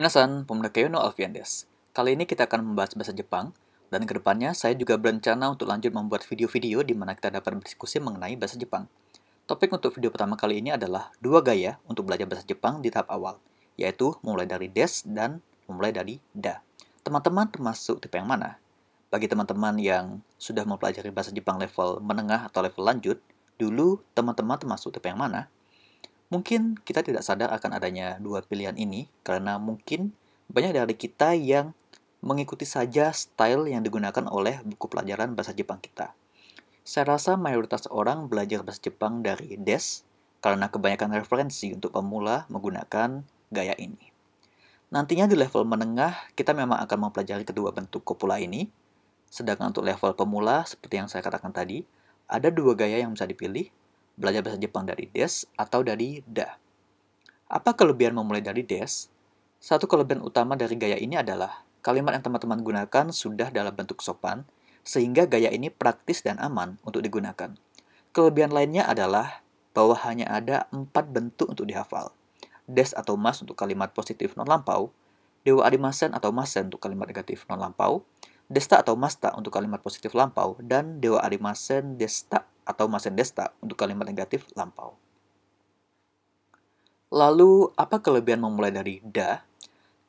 Minasan, pemuda Keyono Alfian des. Kali ini kita akan membahas bahasa Jepang, dan ke depannya saya juga berencana untuk lanjut membuat video-video di mana kita dapat berdiskusi mengenai bahasa Jepang. Topik untuk video pertama kali ini adalah dua gaya untuk belajar bahasa Jepang di tahap awal, yaitu memulai dari des dan memulai dari da. Teman-teman termasuk tipe yang mana? Bagi teman-teman yang sudah mempelajari bahasa Jepang level menengah atau level lanjut, dulu teman-teman termasuk tipe yang mana? Mungkin kita tidak sadar akan adanya dua pilihan ini karena mungkin banyak dari kita yang mengikuti saja style yang digunakan oleh buku pelajaran bahasa Jepang kita. Saya rasa mayoritas orang belajar bahasa Jepang dari DES karena kebanyakan referensi untuk pemula menggunakan gaya ini. Nantinya di level menengah, kita memang akan mempelajari kedua bentuk kopula ini. Sedangkan untuk level pemula, seperti yang saya katakan tadi, ada dua gaya yang bisa dipilih, belajar bahasa Jepang dari des atau dari da. Apa kelebihan memulai dari des? Satu kelebihan utama dari gaya ini adalah kalimat yang teman-teman gunakan sudah dalam bentuk sopan, sehingga gaya ini praktis dan aman untuk digunakan. Kelebihan lainnya adalah bahwa hanya ada empat bentuk untuk dihafal. Des atau mas untuk kalimat positif non lampau, dewa adimasen atau masen untuk kalimat negatif non lampau, desta atau masta untuk kalimat positif lampau, dan dewa adimasen desta atau masen desta untuk kalimat negatif lampau. Lalu, apa kelebihan memulai dari da?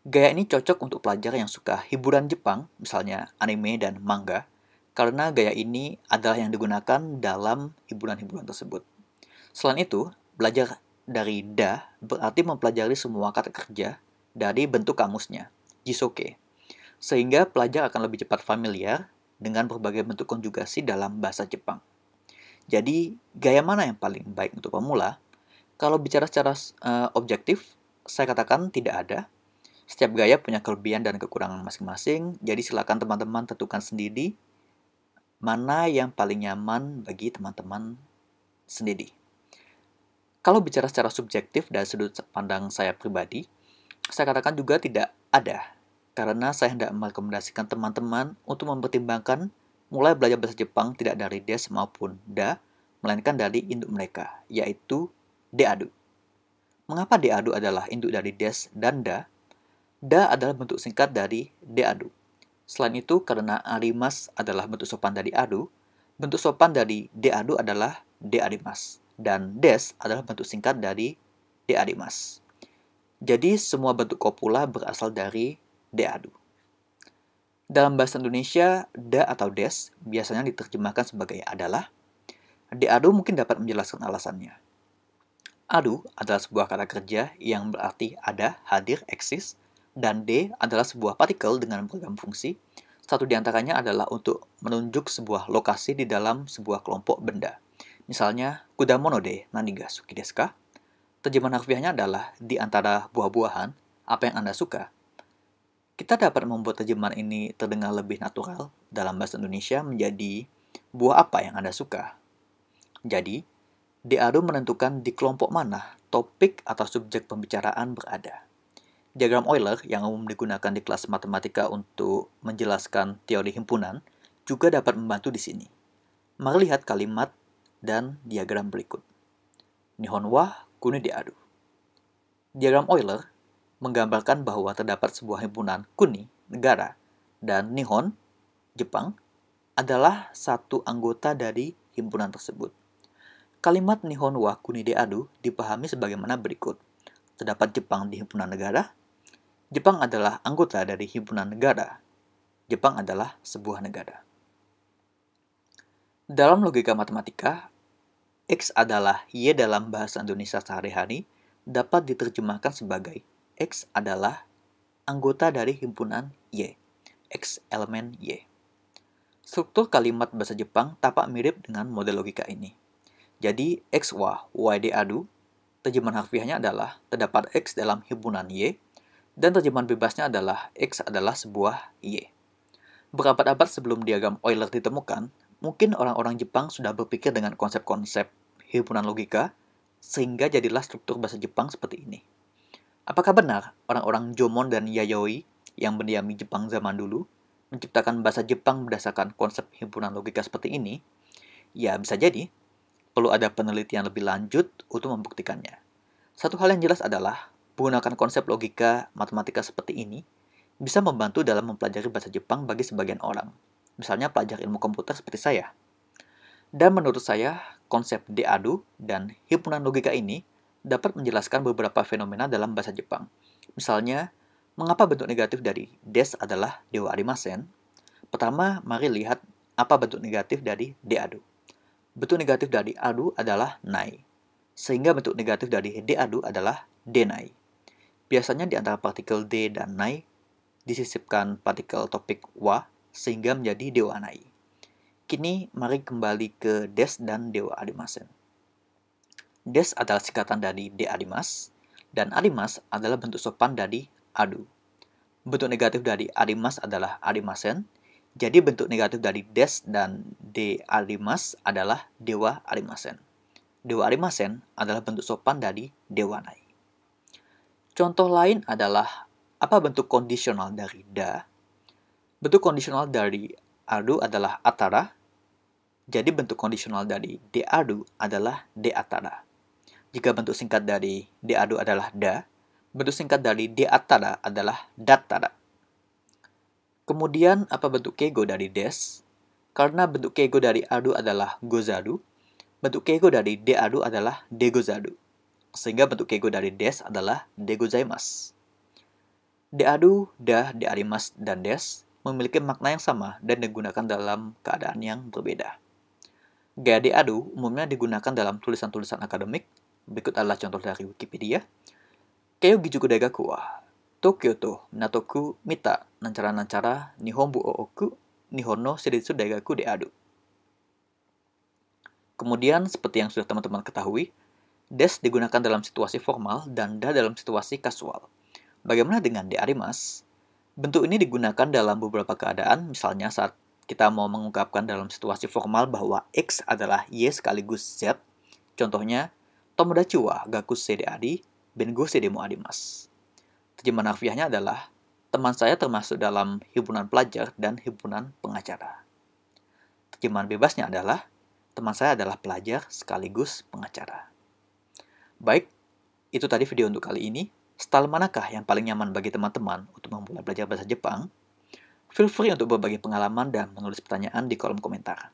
Gaya ini cocok untuk pelajar yang suka hiburan Jepang, misalnya anime dan manga, karena gaya ini adalah yang digunakan dalam hiburan-hiburan tersebut. Selain itu, belajar dari da berarti mempelajari semua kata kerja dari bentuk kamusnya, jisoke, sehingga pelajar akan lebih cepat familiar dengan berbagai bentuk konjugasi dalam bahasa Jepang. Jadi, gaya mana yang paling baik untuk pemula? Kalau bicara secara uh, objektif, saya katakan tidak ada. Setiap gaya punya kelebihan dan kekurangan masing-masing, jadi silakan teman-teman tentukan sendiri mana yang paling nyaman bagi teman-teman sendiri. Kalau bicara secara subjektif dari sudut pandang saya pribadi, saya katakan juga tidak ada, karena saya hendak merekomendasikan teman-teman untuk mempertimbangkan mulai belajar bahasa Jepang tidak dari des maupun da, melainkan dari induk mereka, yaitu deadu. Mengapa deadu adalah induk dari des dan da? Da adalah bentuk singkat dari deadu. Selain itu, karena arimas adalah bentuk sopan dari adu, bentuk sopan dari deadu adalah deadimas, dan des adalah bentuk singkat dari deadimas. Jadi, semua bentuk kopula berasal dari deadu. Dalam bahasa Indonesia, da atau des biasanya diterjemahkan sebagai adalah. Deadu mungkin dapat menjelaskan alasannya. Adu adalah sebuah kata kerja yang berarti ada, hadir, eksis, dan de adalah sebuah partikel dengan beragam fungsi. Satu di antaranya adalah untuk menunjuk sebuah lokasi di dalam sebuah kelompok benda. Misalnya, kudamono de naniga suki desu ka? Terjemahan harfiahnya adalah di antara buah-buahan, apa yang Anda suka? Kita dapat membuat terjemahan ini terdengar lebih natural dalam bahasa Indonesia menjadi buah apa yang Anda suka. Jadi, DADO menentukan di kelompok mana topik atau subjek pembicaraan berada. Diagram Euler yang umum digunakan di kelas matematika untuk menjelaskan teori himpunan juga dapat membantu di sini. Mari lihat kalimat dan diagram berikut. Nihon wa kuni diadu. Diagram Euler menggambarkan bahwa terdapat sebuah himpunan kuni, negara, dan Nihon, Jepang, adalah satu anggota dari himpunan tersebut. Kalimat Nihon wa kuni de adu dipahami sebagaimana berikut. Terdapat Jepang di himpunan negara. Jepang adalah anggota dari himpunan negara. Jepang adalah sebuah negara. Dalam logika matematika, X adalah Y dalam bahasa Indonesia sehari-hari dapat diterjemahkan sebagai X adalah anggota dari himpunan Y, X elemen Y. Struktur kalimat bahasa Jepang tampak mirip dengan model logika ini. Jadi, X wa Y de adu, terjemahan harfiahnya adalah terdapat X dalam himpunan Y, dan terjemahan bebasnya adalah X adalah sebuah Y. Berabad-abad sebelum diagram Euler ditemukan, mungkin orang-orang Jepang sudah berpikir dengan konsep-konsep himpunan logika, sehingga jadilah struktur bahasa Jepang seperti ini. Apakah benar orang-orang Jomon dan Yayoi yang mendiami Jepang zaman dulu menciptakan bahasa Jepang berdasarkan konsep himpunan logika seperti ini? Ya, bisa jadi. Perlu ada penelitian lebih lanjut untuk membuktikannya. Satu hal yang jelas adalah Menggunakan konsep logika matematika seperti ini bisa membantu dalam mempelajari bahasa Jepang bagi sebagian orang, misalnya pelajar ilmu komputer seperti saya. Dan menurut saya, konsep deadu dan himpunan logika ini dapat menjelaskan beberapa fenomena dalam bahasa Jepang. Misalnya, mengapa bentuk negatif dari des adalah dewa arimasen? Pertama, mari lihat apa bentuk negatif dari deadu. Bentuk negatif dari adu adalah nai, sehingga bentuk negatif dari deadu adalah denai. Biasanya di antara partikel D dan Nai disisipkan partikel topik Wa sehingga menjadi Dewa Nai. Kini mari kembali ke Des dan Dewa Adimasen. Des adalah singkatan dari De Adimas, dan Adimas adalah bentuk sopan dari Adu. Bentuk negatif dari Adimas adalah Adimasen, jadi bentuk negatif dari Des dan De Adimas adalah Dewa Adimasen. Dewa Adimasen adalah bentuk sopan dari Dewa Nai. Contoh lain adalah apa bentuk kondisional dari da? Bentuk kondisional dari adu adalah atara. Jadi bentuk kondisional dari de adu adalah de atara. Jika bentuk singkat dari de adu adalah da, bentuk singkat dari de atara adalah datara. Kemudian apa bentuk kego dari des? Karena bentuk kego dari adu adalah gozadu, bentuk kego dari de adu adalah degozadu sehingga bentuk keigo dari des adalah degozaimasu. Deadu, da, dearimas, dan des memiliki makna yang sama dan digunakan dalam keadaan yang berbeda. Gaya deadu umumnya digunakan dalam tulisan-tulisan akademik. Berikut adalah contoh dari Wikipedia. Keio gijuku daigaku wa Tokyo to natoku mita nancara-nancara nihonbu o oku nihon no shiritsu daigaku deadu. Kemudian, seperti yang sudah teman-teman ketahui, Des digunakan dalam situasi formal dan da dalam situasi kasual. Bagaimana dengan de arimas? Bentuk ini digunakan dalam beberapa keadaan, misalnya saat kita mau mengungkapkan dalam situasi formal bahwa X adalah Y sekaligus Z. Contohnya, Tomodachi wa gaku se de adi, ben go se demo adimas. Terjemahan harfiahnya adalah, teman saya termasuk dalam himpunan pelajar dan himpunan pengacara. Terjemahan bebasnya adalah, teman saya adalah pelajar sekaligus pengacara. Baik, itu tadi video untuk kali ini. Style manakah yang paling nyaman bagi teman-teman untuk memulai belajar bahasa Jepang? Feel free untuk berbagi pengalaman dan menulis pertanyaan di kolom komentar.